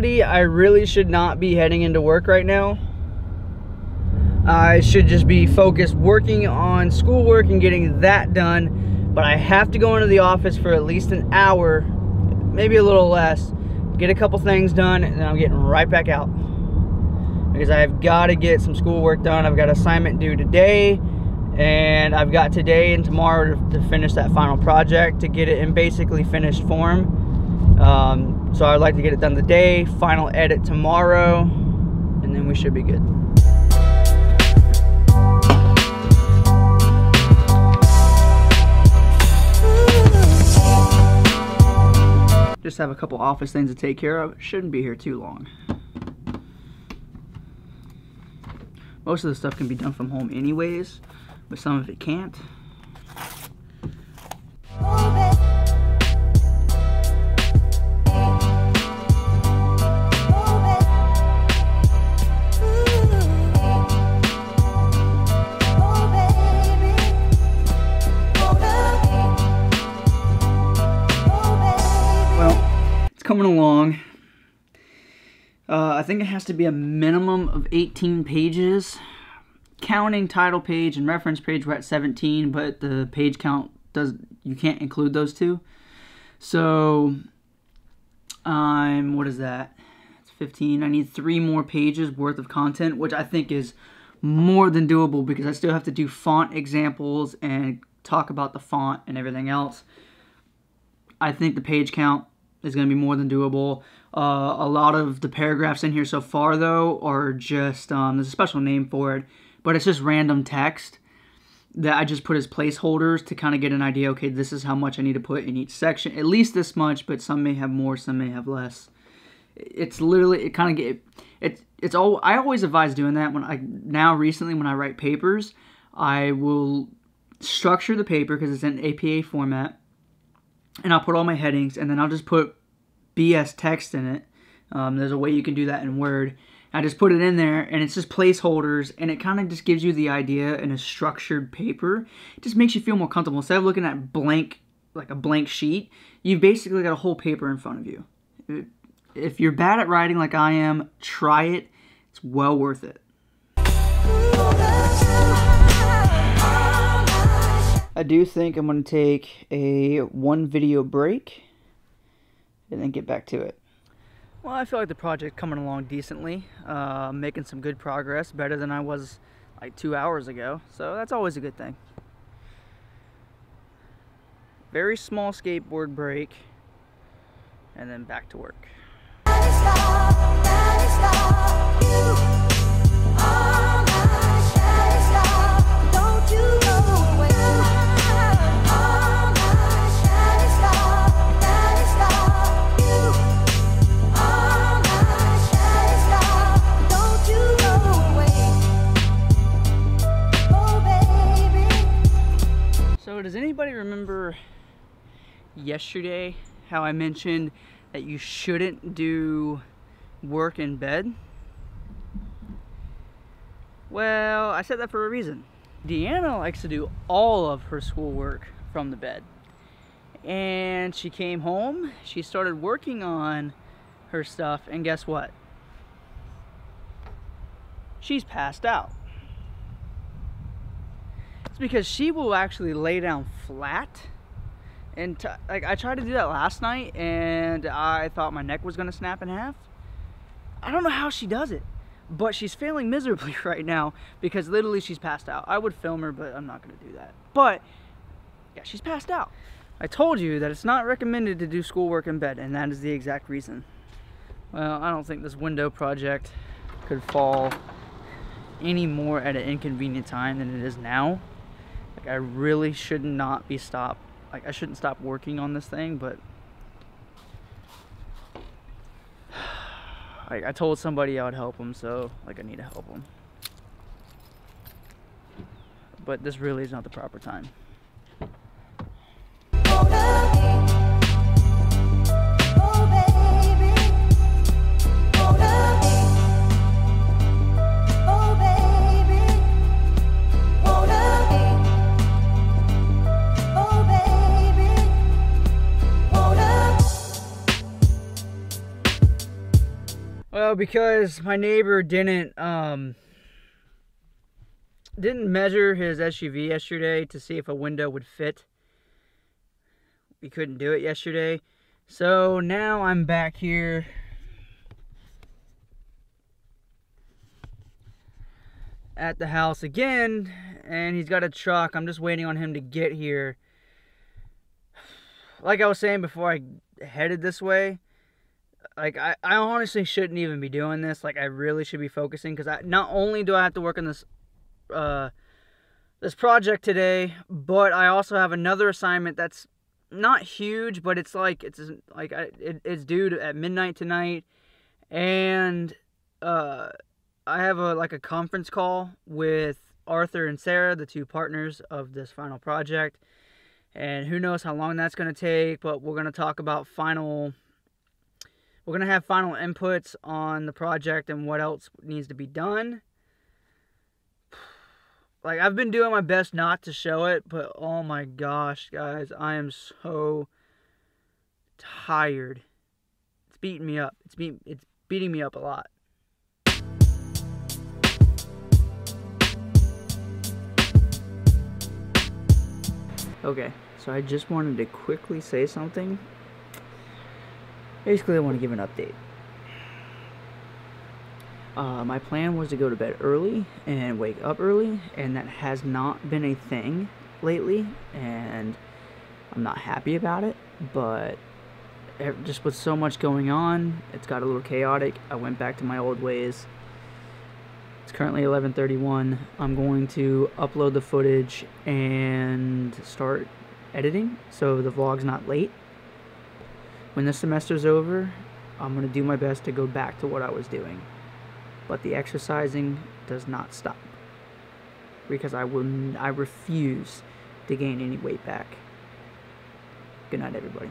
reality, I really should not be heading into work right now. I should just be focused working on schoolwork and getting that done. But I have to go into the office for at least an hour, maybe a little less, get a couple things done, and then I'm getting right back out. Because I've got to get some schoolwork done. I've got assignment due today, and I've got today and tomorrow to, to finish that final project to get it in basically finished form. Um, so I'd like to get it done today, final edit tomorrow, and then we should be good. Just have a couple office things to take care of. Shouldn't be here too long. Most of the stuff can be done from home anyways, but some of it can't. Think it has to be a minimum of 18 pages. Counting title page and reference page, we're at 17, but the page count does you can't include those two. So I'm what is that? It's 15. I need three more pages worth of content, which I think is more than doable because I still have to do font examples and talk about the font and everything else. I think the page count is going to be more than doable. Uh, a lot of the paragraphs in here so far, though, are just, um, there's a special name for it, but it's just random text that I just put as placeholders to kind of get an idea, okay, this is how much I need to put in each section. At least this much, but some may have more, some may have less. It's literally, it kind of get, it, it's all, I always advise doing that when I, now recently when I write papers, I will structure the paper because it's in APA format and I'll put all my headings and then I'll just put BS text in it. Um, there's a way you can do that in Word. I just put it in there and it's just placeholders and it kind of just gives you the idea in a structured paper. It just makes you feel more comfortable. Instead of looking at blank, like a blank sheet, you've basically got a whole paper in front of you. If you're bad at writing like I am, try it. It's well worth it. I do think I'm going to take a one video break and then get back to it. Well, I feel like the project coming along decently, uh, making some good progress, better than I was like two hours ago, so that's always a good thing. Very small skateboard break, and then back to work. Yesterday how I mentioned that you shouldn't do work in bed? Well, I said that for a reason. Deanna likes to do all of her schoolwork from the bed. And she came home, she started working on her stuff, and guess what? She's passed out. It's because she will actually lay down flat. And like I tried to do that last night, and I thought my neck was gonna snap in half. I don't know how she does it, but she's failing miserably right now because literally she's passed out. I would film her, but I'm not gonna do that. But yeah, she's passed out. I told you that it's not recommended to do schoolwork in bed, and that is the exact reason. Well, I don't think this window project could fall any more at an inconvenient time than it is now. Like I really should not be stopped. Like I shouldn't stop working on this thing, but like I told somebody I would help them, so like I need to help them. But this really is not the proper time. No, because my neighbor didn't um didn't measure his SUV yesterday to see if a window would fit. We couldn't do it yesterday. So now I'm back here at the house again and he's got a truck. I'm just waiting on him to get here. Like I was saying before I headed this way, like I, I honestly shouldn't even be doing this. Like I really should be focusing because I not only do I have to work on this uh this project today, but I also have another assignment that's not huge, but it's like it's like it, it's due at midnight tonight, and uh I have a like a conference call with Arthur and Sarah, the two partners of this final project. And who knows how long that's going to take, but we're going to talk about final we're going to have final inputs on the project and what else needs to be done. Like I've been doing my best not to show it, but oh my gosh, guys, I am so tired. It's beating me up. It's beat it's beating me up a lot. Okay, so I just wanted to quickly say something. Basically, I want to give an update. Uh, my plan was to go to bed early and wake up early, and that has not been a thing lately, and I'm not happy about it, but just with so much going on, it's got a little chaotic. I went back to my old ways. It's currently 11:31. I'm going to upload the footage and start editing so the vlog's not late. When the semester's over, I'm going to do my best to go back to what I was doing. But the exercising does not stop because I will I refuse to gain any weight back. Good night everybody.